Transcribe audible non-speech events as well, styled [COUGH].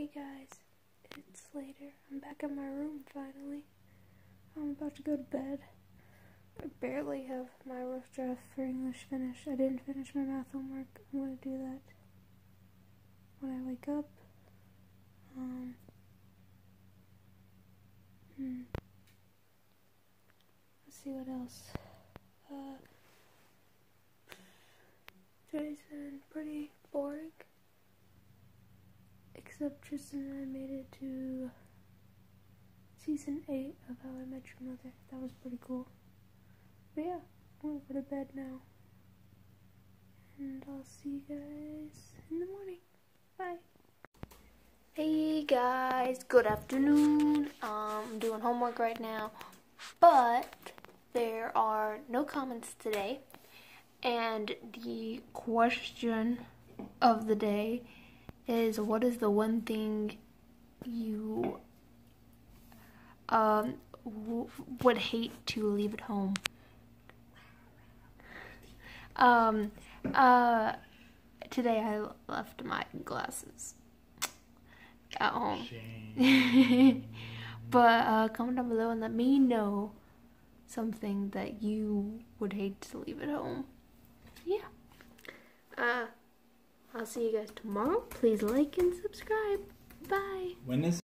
Hey guys, it's later. I'm back in my room finally. I'm about to go to bed. I barely have my rough draft for English finished. I didn't finish my math homework. I'm gonna do that when I wake up. Um, hmm. Let's see what else. Uh, today's been pretty boring. Except Tristan and I made it to season 8 of How I Met Your Mother. That was pretty cool. But yeah, I'm gonna go to bed now. And I'll see you guys in the morning. Bye. Hey guys, good afternoon. I'm doing homework right now, but there are no comments today. And the question of the day is what is the one thing you um, w- would hate to leave at home? Um, uh, today I left my glasses at home. [LAUGHS] but uh, comment down below and let me know something that you would hate to leave at home. Yeah. Uh, I'll see you guys tomorrow. Please like and subscribe. Bye. When is